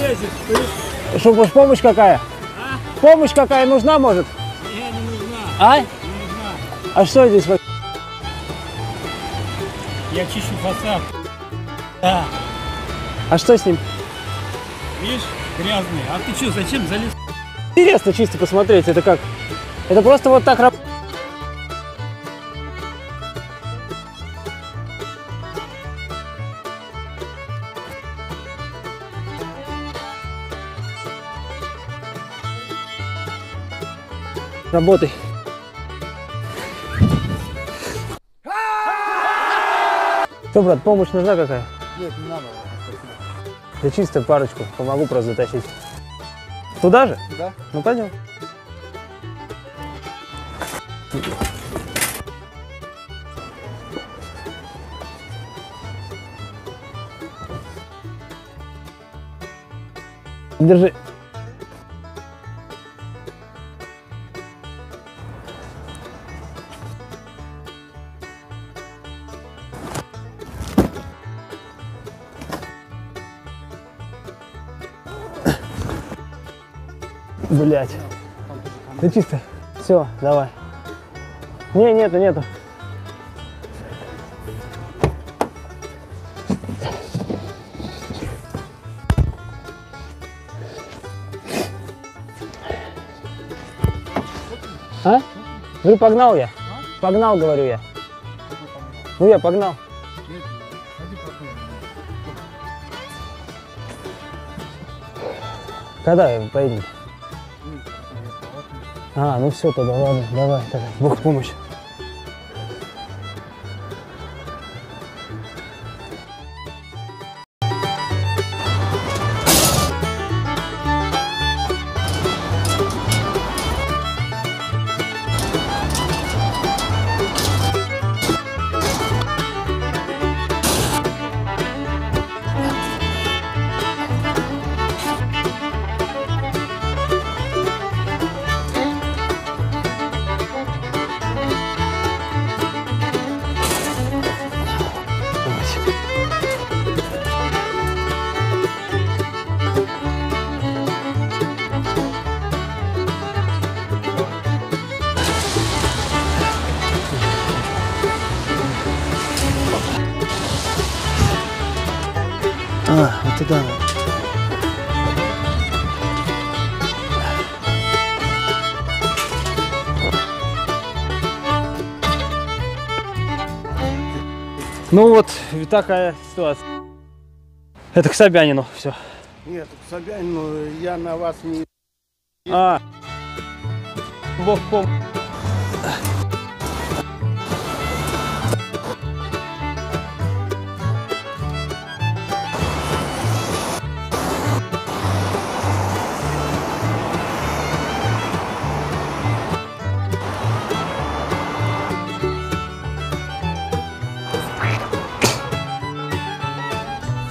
Ты... Что, может, помощь какая? Помощь какая нужна, может? Не, не нужна. А? Не нужна. А что здесь? Я чищу фасад. Да. А что с ним? Видишь, грязный. А ты что, зачем залез? Интересно чисто посмотреть, это как? Это просто вот так раб- Работай. Что, брат, помощь нужна какая? Нет, не надо. Да чисто парочку, помогу просто затащить. Туда же? Да? Ну пойдем. Держи. Блять. Да чисто. Все, давай. Не, нету, нету. А? Говорю, погнал я. Погнал, говорю я. Ну я погнал. Когда поедем? А, ну все, тогда ладно, давай, давай. Бог помощь. А, вот туда. Ну вот, такая ситуация. Это к Собянину все. Нет, Собянину я на вас не... А. Бог пом.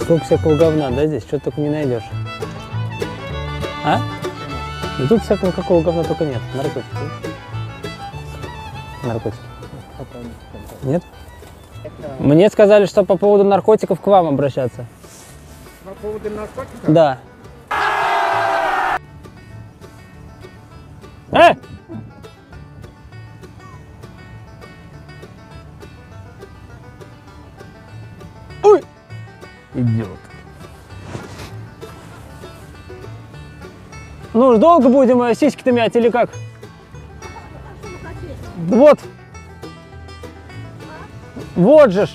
Сколько всякого говна, да, здесь? Что только не найдешь. А? И тут всякого какого говна только нет. Наркотики. Наркотики. Нет? Мне сказали, что по поводу наркотиков к вам обращаться. По поводу наркотиков? Да. Э! Идиот. Ну, долго будем э, сиськи-то мять или как? Вот. Вот же ж.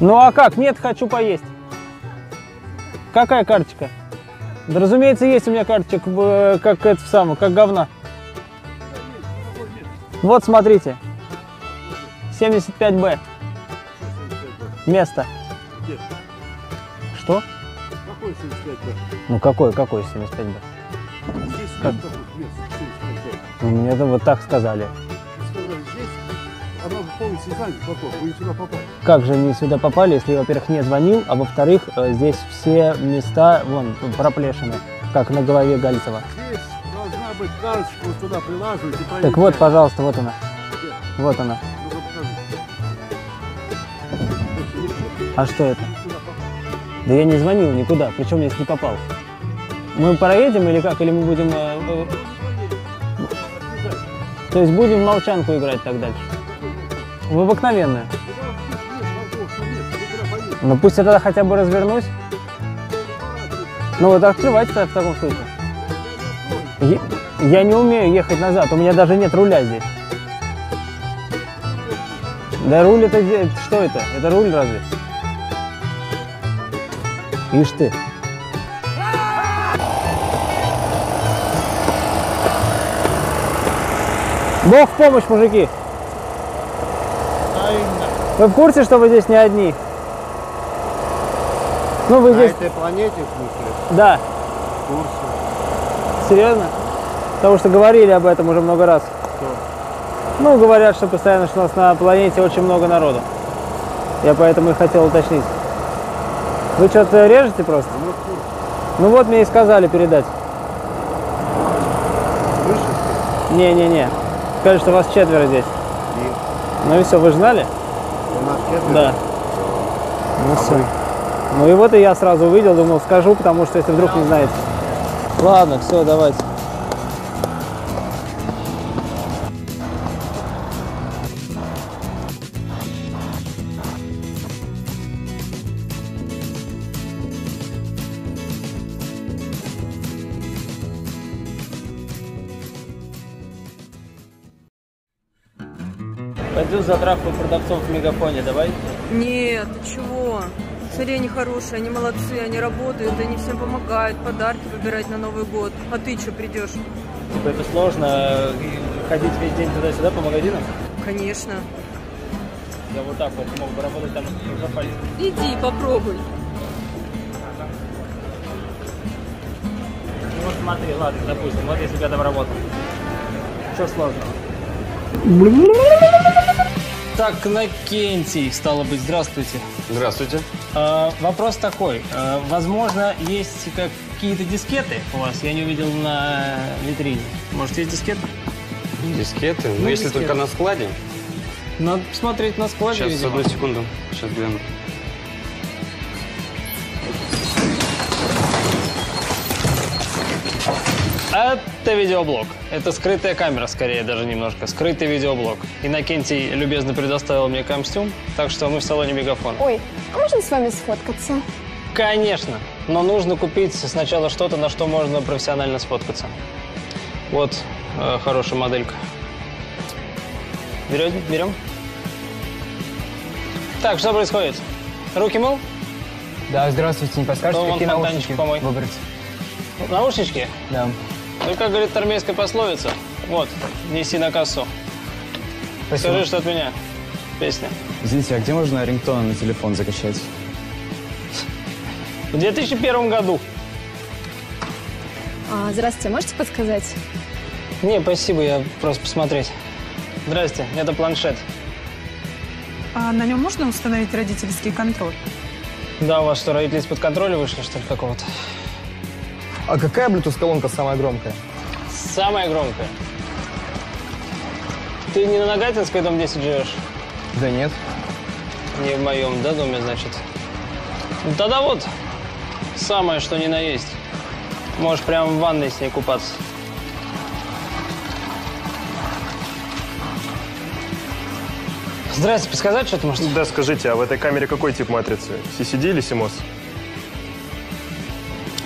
Ну а как? Нет, хочу поесть. Какая карточка? Да разумеется, есть у меня карточек, э, как это самое, как говна. Вот, смотрите. 75Б. Место. Где? Что? Какой 75 Ну какой, какой 75Б? Здесь Как? 75 Ну, Мне это вот так сказали. Сказали, здесь она полностью занята потом, вы сюда попали. Как же они сюда попали, если я, во-первых, не звонил, а во-вторых, э, здесь все места, вон, проплешины, как на голове Гальцева. Здесь должна быть карточка, вот туда прилаживаете. Так вот, пожалуйста, вот она. Вот она. А что это? Да я не звонил никуда, причем если не попал. Мы проедем или как? Или мы будем... э, э, То есть будем в молчанку играть так дальше? В обыкновенную. Ну пусть я тогда хотя бы развернусь. Ну вот открывайте в таком случае. Е- Я не умею ехать назад, у меня даже нет руля здесь. Да руль это что это? Это руль разве? Ишь ты. Бог в помощь, мужики. Вы в курсе, что вы здесь не одни? Ну, вы На здесь... этой планете, в смысле? Да. В курсе. Серьезно? Потому что говорили об этом уже много раз. Ну, говорят, что постоянно, что у нас на планете очень много народу. Я поэтому и хотел уточнить. Вы что-то режете просто? Ну вот мне и сказали передать. Не-не-не. Сказали, что вас четверо здесь. И Ну и все, вы знали? у нас четверо. Да. Ну А все. вы? Ну и вот и я сразу увидел, думал, скажу, потому что если вдруг не знаете. Ладно, все, давайте. Пойду за травку продавцов в Мегафоне, давай. Нет, ты чего? Смотри, они хорошие, они молодцы, они работают, они всем помогают, подарки выбирать на Новый год. А ты что придешь? Типа это сложно э, ходить весь день туда-сюда по магазинам. Конечно. Я вот так вот мог бы работать там запасе. Иди, попробуй. Ну смотри, ладно, допустим, вот если я там работал. Что сложного? Так, Накентий, стало быть, здравствуйте. Здравствуйте. А, вопрос такой. А, возможно, есть какие-то дискеты у вас? Я не увидел на витрине. Может, есть дискеты? Дискеты? Ну, Ну, если дискеты. только на складе. Надо посмотреть на складе, Сейчас, видимо. одну секунду. Сейчас гляну. Это видеоблог. Это скрытая камера, скорее, даже немножко. Скрытый видеоблог. Иннокентий любезно предоставил мне костюм, так что мы в салоне Мегафон. Ой, а можно с вами сфоткаться? Конечно, но нужно купить сначала что-то, на что можно профессионально сфоткаться. Вот э, хорошая моделька. Берем? Берем? Так, что происходит? Руки мыл? Да, здравствуйте. Не подскажете, Ну, какие фонтанчик наушники помой. выбрать? Наушнички? Да. Ну, как говорит армейская пословица, вот, неси на кассу. Спасибо. Скажи, что от меня. Песня. Извините, а где можно рингтон на телефон закачать? В 2001 году. А, здравствуйте, можете подсказать? Не, спасибо, я просто посмотреть. Здрасте, это планшет. А на нем можно установить родительский контроль? Да, у вас что, родители из-под контроля вышли, что ли, какого-то? А какая Bluetooth-колонка самая громкая? Самое громкое. Ты не на Нагатинской, дом 10 живешь? Да нет. Не в моем, да, доме, значит? Ну, тогда вот, самое, что ни на есть. Можешь прямо в ванной с ней купаться. Здрасте, подсказать что-то, может? Да, скажите, а в этой камере какой тип матрицы? CCD или CMOS?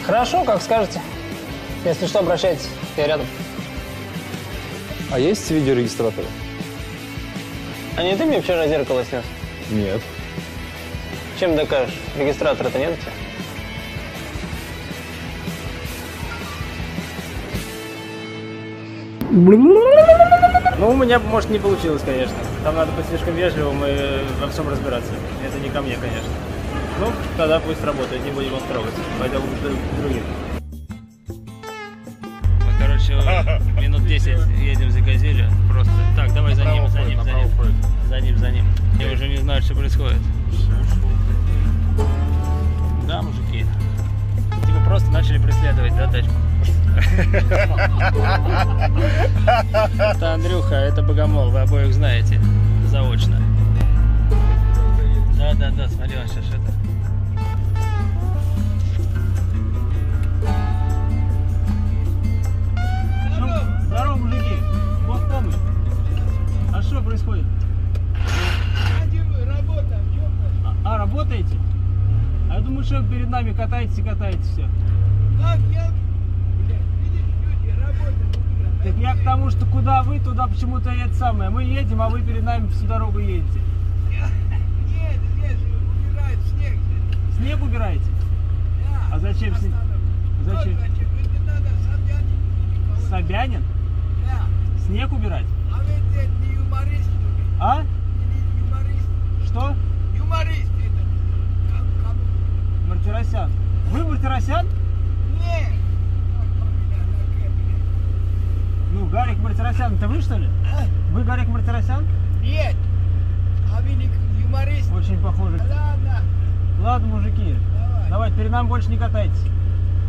Хорошо, как скажете. Если что, обращайтесь, я рядом. А есть видеорегистраторы? А не ты мне вчера зеркало снес? Нет. Чем докажешь? Регистратора-то нет у тебя? Ну, у меня, может, не получилось, конечно. Там надо быть слишком вежливым и во всем разбираться. Это не ко мне, конечно. Ну, тогда пусть работает, не будем его трогать. Пойдем к другим. Мы, короче, минут 10 едем за газелью. Просто. Так, давай за ним, за ним, за ним. За ним, за ним. Я уже не знаю, что происходит. Да, мужики. Типа просто начали преследовать, да, тачку? Это Андрюха, это Богомол, вы обоих знаете заочно. Да, да, да, смотри, он сейчас что происходит? Работа, а, а, работаете? А я думаю, что перед нами катаетесь и катаетесь все. Как я? Так я к тому, что куда вы, туда почему-то это самое. Мы едем, а вы перед нами всю дорогу едете. Нет, нет, убирает снег. Снег убираете? Да. А зачем снег? А зачем? Собянин? Собянин? Да. Снег убирать? Мартиросян, это вы что ли? Вы Гарик Мартиросян? Нет. А вы не юморист. Очень похожи. Ладно. Ладно, мужики. Давай. Давайте, перед нами больше не катайтесь.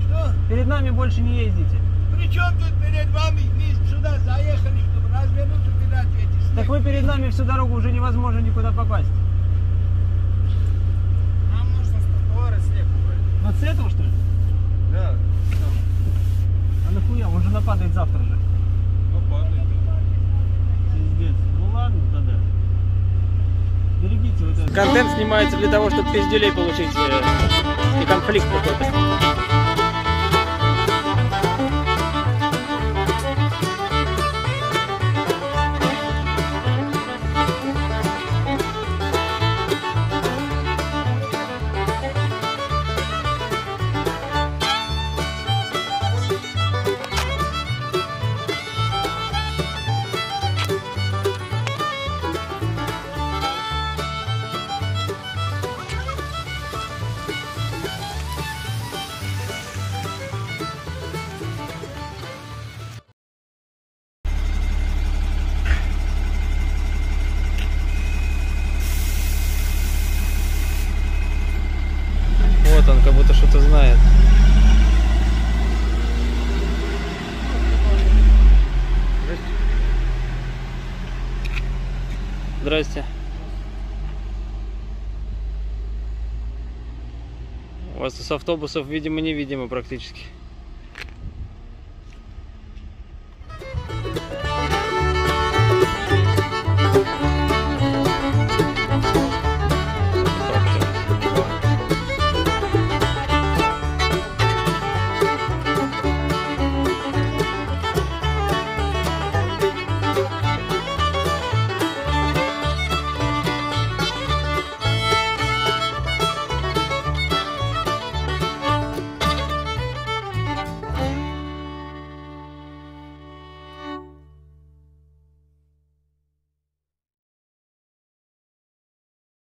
Что? Перед нами больше не ездите. При чем тут перед вами? Мы сюда заехали, чтобы развернуть убирать эти снег. Так вы перед нами всю дорогу уже невозможно никуда попасть. Нам нужно с тротуара снег убрать. Вот с этого что ли? Да. А нахуя? Он же нападает завтра же. Пиздец. Ну ладно тогда. Берегите вот это. Контент снимается для того, чтобы пизделей получить и конфликт какой-то. Здрасте. У вас с автобусов, видимо, невидимо практически.